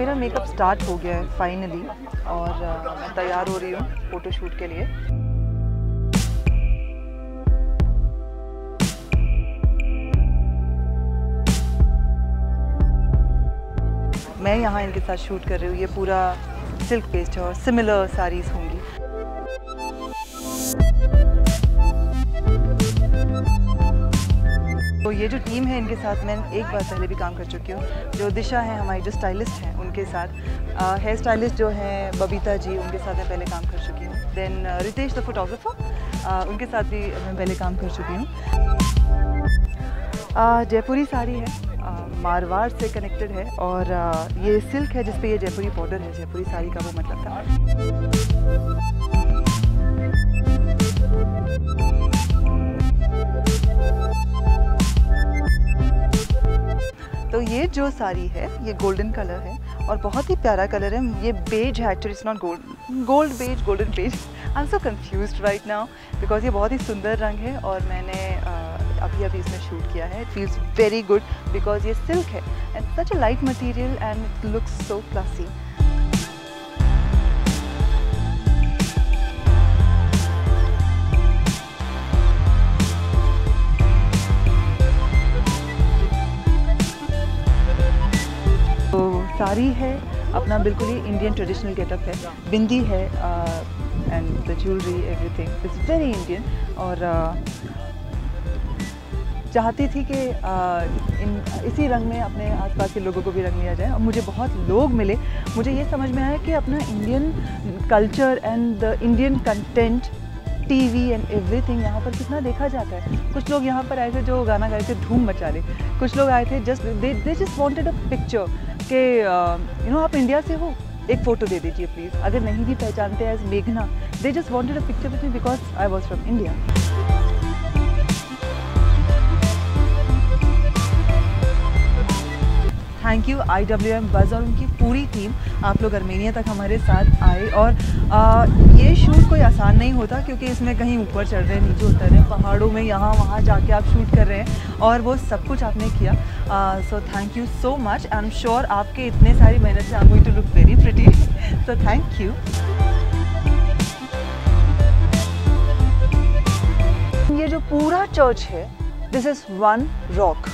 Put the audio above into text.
मेरा makeup start हो गया है फाइनली और मैं तैयार हो रही हूँ फ़ोटोशूट के लिए. मैं यहाँ इनके साथ शूट कर रही हूँ। ये पूरा सिल्क पेस्ट है और सिमिलर साड़ीज़ होंगी। तो ये जो टीम है, इनके साथ मैं एक बार पहले भी काम कर चुकी हूँ। जो दिशा है, हमारी जो स्टाइलिस्ट हैं, उनके साथ। हेयर स्टाइलिस्ट जो हैं, बबीता जी, उनके साथ मैं पहले काम कर चुकी हूँ। देन रितेश द फोटोग्राफर उनके साथ भी मैं पहले काम कर चुकी हूँ। जयपुरी साड़ी है मारवाड़ से कनेक्टेड है, और ये सिल्क है जिसपे ये जयपुरी बॉर्डर है, जयपुरी साड़ी का वो मतलब था। तो ये जो साड़ी है, ये गोल्डन कलर है और बहुत ही प्यारा कलर है। ये बेज है actually it's not gold gold beige golden beige I am so confuse right now because ये बहुत ही सुंदर रंग है और मैंने अभी अभी इसमें शूट किया है। It feels very good because ये सिल्क है and such a light material and it looks so classy sari है अपना बिल्कुल ही इंडियन ट्रेडिशनल गेटअप है बिंदी है and the jewellery everything is very Indian और uh, चाहती थी कि uh, इन इसी रंग में अपने आसपास के लोगों को भी रंग लिया जाए और मुझे बहुत लोग मिले। मुझे ये समझ में आया कि अपना Indian culture and the Indian content TV and everything यहाँ पर कितना देखा जाता है। कुछ लोग यहाँ पर आए थे जो गाना गाए थे धूम मचा ले कुछ लोग आए थे just they they just wanted a picture कि यू नो आप इंडिया से हो, एक फ़ोटो दे दीजिए प्लीज़ अगर नहीं भी पहचानते एज मेघना they just wanted a picture with me because I was from India thank you I W M buzz और उनकी पूरी टीम। आप लोग अर्मेनिया तक हमारे साथ आए और आ, ये शूट कोई आसान नहीं होता क्योंकि इसमें कहीं ऊपर चढ़ रहे हैं नीचे उतर रहे हैं पहाड़ों में यहाँ वहाँ जाके आप शूट कर रहे हैं और वो सब कुछ आपने किया। So thank you so much I am sure आपके इतने सारी मेहनत से I too look very pretty so thank you ये जो पूरा चर्च है दिस इज़ वन रॉक